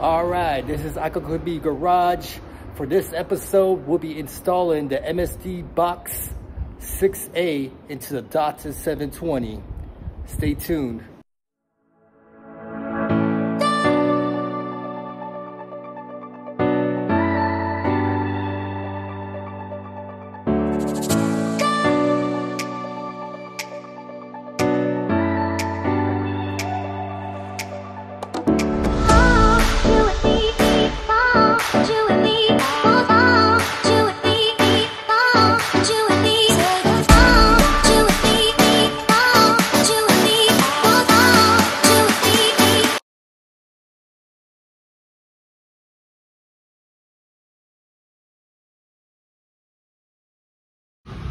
All right, this is Umaku Garage. For this episode, we'll be installing the MSD Box 6A into the Datsun 720. Stay tuned.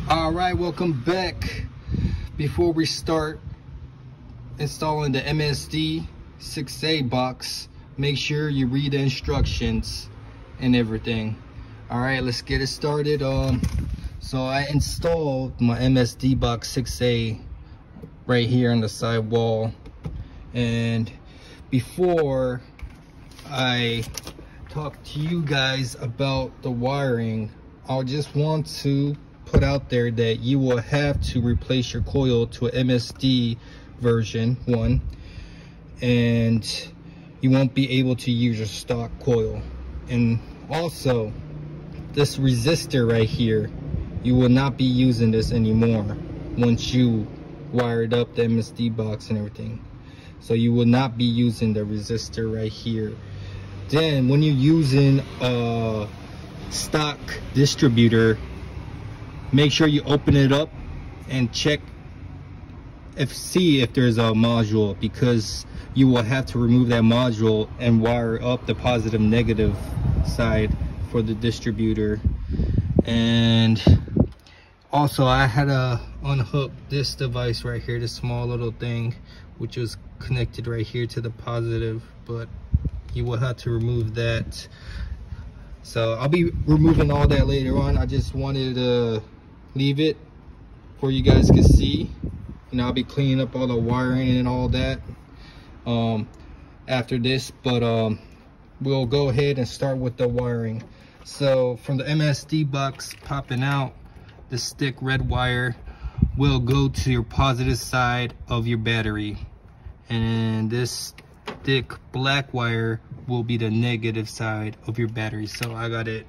All right welcome back. Before we start installing the msd 6a box make sure you read the instructions and everything. All right let's get it started. Um so i installed my msd box 6a right here on the side wall. And before i talk to you guys about the wiring i just want to put out there that you will have to replace your coil to an MSD version one and you won't be able to use your stock coil. And also this resistor right here you will not be using this anymore once you wired up the MSD box and everything. So you will not be using the resistor right here. Then when you're using a stock distributor make sure you open it up and check if see if there's a module because you will have to remove that module and wire up the positive negative side for the distributor. And also I had to unhook this device right here this small little thing which was connected right here to the positive but you will have to remove that. So I'll be removing all that later on. I just wanted to leave it for you guys can see. And I'll be cleaning up all the wiring and all that um, after this but um, we'll go ahead and start with the wiring. So from the MSD box popping out the stick red wire will go to your positive side of your battery. And this thick black wire will be the negative side of your battery. So I got it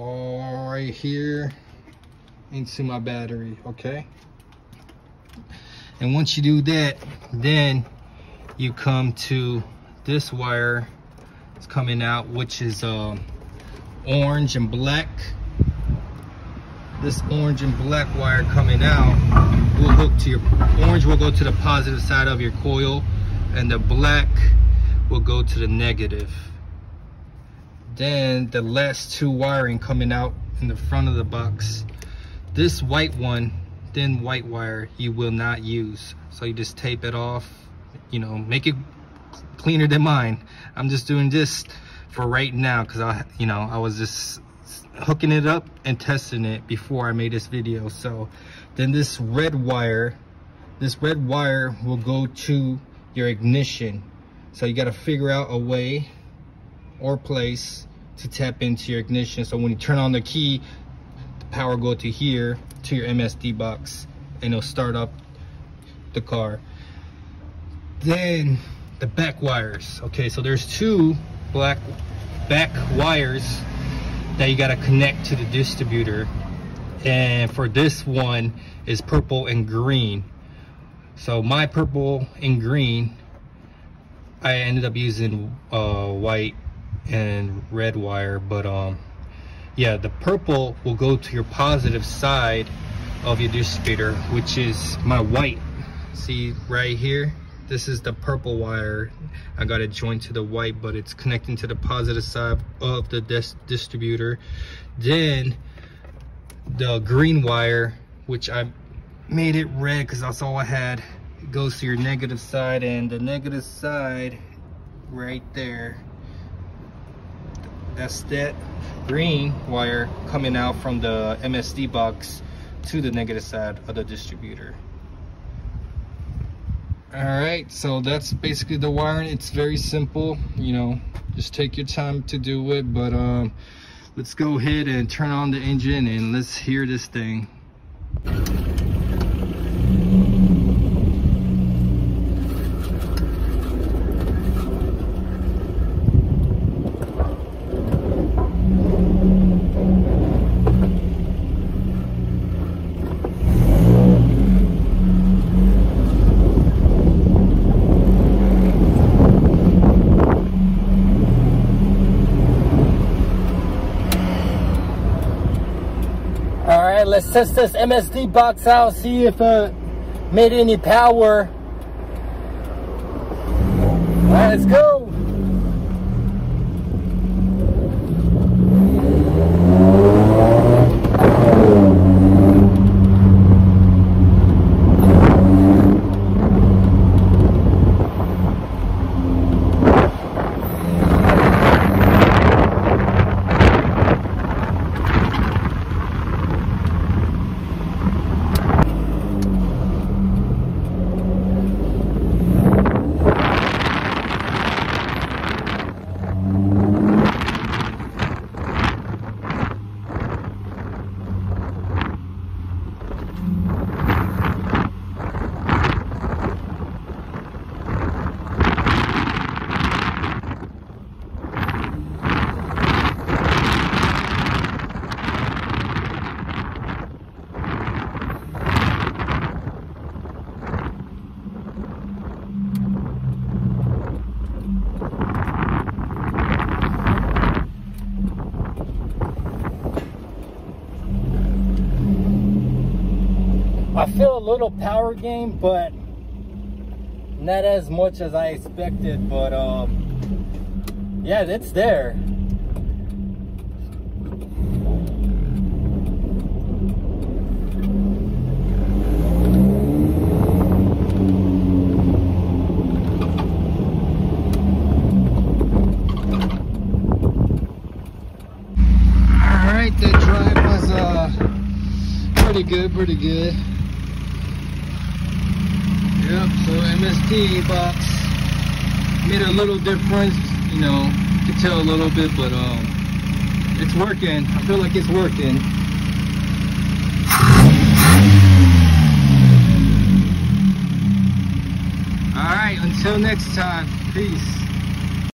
all right here. Into my battery okay? And once you do that then you come to this wire. It's coming out which is um, orange and black. This orange and black wire coming out will hook to your orange will go to the positive side of your coil and the black will go to the negative then the last two wiring coming out in the front of the box. This white one thin white wire you will not use. So you just tape it off you know make it cleaner than mine. I'm just doing this for right now because i you know i was just hooking it up and testing it before i made this video. So then this red wire this red wire will go to your ignition. So you got to figure out a way or place to tap into your ignition. So when you turn on the key, the power go to here, to your MSD box, and it'll start up the car. Then the back wires. Okay, so there's two black back wires that you gotta connect to the distributor. And for this one is purple and green. So my purple and green, I ended up using uh, white and red wire but um yeah the purple will go to your positive side of your distributor which is my white. See right here? This is the purple wire. I got it joined to the white but it's connecting to the positive side of the dis distributor. Then the green wire which i made it red because that's all i had goes to your negative side and the negative side right there that's that green wire coming out from the MSD box to the negative side of the distributor. all right so that's basically the wiring it's very simple you know just take your time to do it but um let's go ahead and turn on the engine and let's hear this thing let's test this MSD box out, see if it made any power. All right, let's go. I feel a little power gain, but not as much as I expected. But um, yeah, it's there. All right, that drive was uh, pretty good, pretty good. Yep, so MSD box made a little difference, you know, can tell a little bit, but um, it's working. I feel like it's working. All right, until next time, peace.